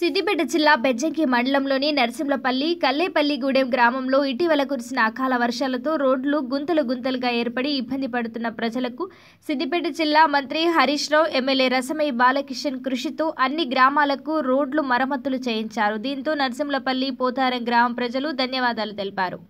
సిద్దిపేట జిల్లా బెజ్జంకి మండలంలోని నరసింహపల్లి కల్లేపల్లిగూడెం గ్రామంలో ఇటీవల కురిసిన అకాల వర్షాలతో రోడ్లు గుంతలు గుంతలుగా ఏర్పడి ఇబ్బంది పడుతున్న ప్రజలకు సిద్దిపేట జిల్లా మంత్రి హరీష్ రావు ఎమ్మెల్యే రసమై బాలకిషన్ కృషితో అన్ని గ్రామాలకు రోడ్లు మరమ్మతులు చేయించారు. దీంతో నరసింహపల్లి పోతారం గ్రామ ప్రజలు ధన్యవాదాలు తెలిపారు.